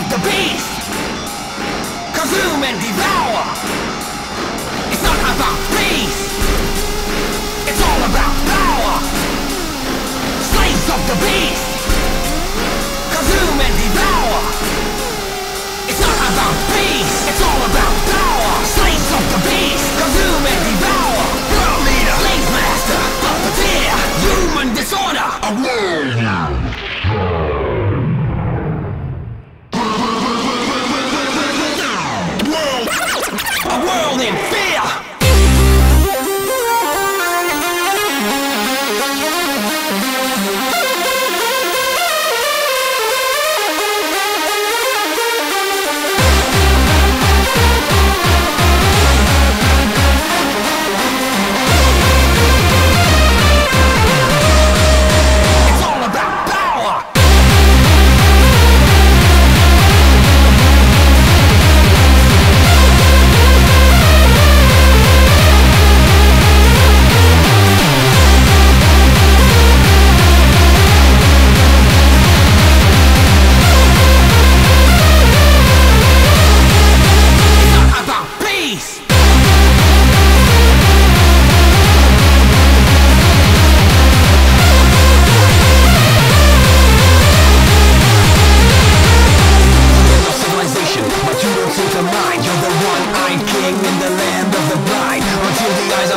of the beast! Consume and devour! It's not about peace!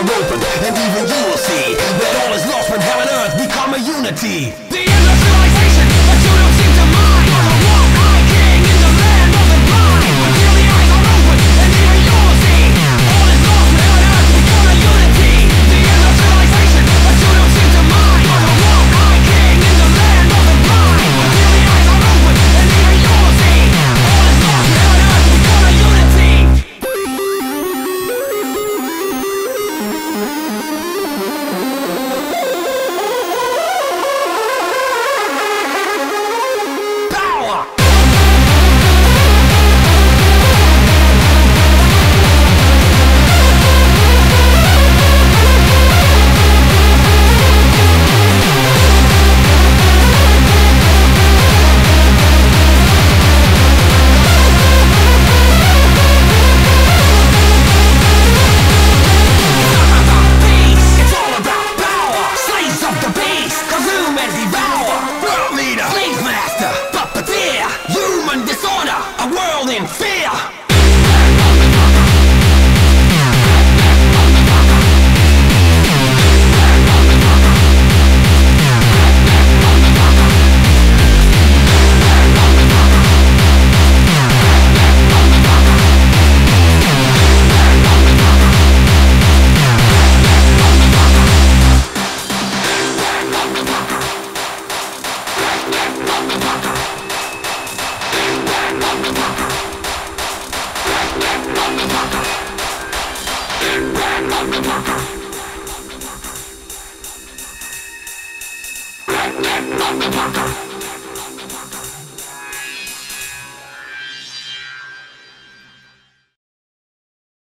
are open, and even you will see that all is lost when heaven and earth become a unity. Motherfucker